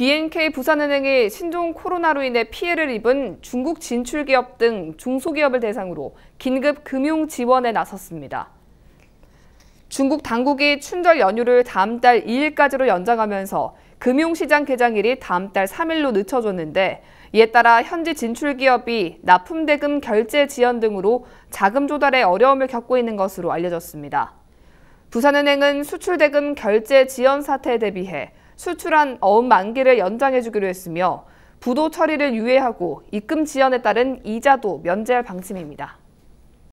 BNK 부산은행이 신종 코로나로 인해 피해를 입은 중국 진출 기업 등 중소기업을 대상으로 긴급 금융 지원에 나섰습니다. 중국 당국이 춘절 연휴를 다음 달 2일까지로 연장하면서 금융시장 개장일이 다음 달 3일로 늦춰졌는데 이에 따라 현지 진출 기업이 납품 대금 결제 지연 등으로 자금 조달에 어려움을 겪고 있는 것으로 알려졌습니다. 부산은행은 수출 대금 결제 지연 사태에 대비해 수출한 어음 만기를 연장해주기로 했으며 부도 처리를 유예하고 입금 지연에 따른 이자도 면제할 방침입니다.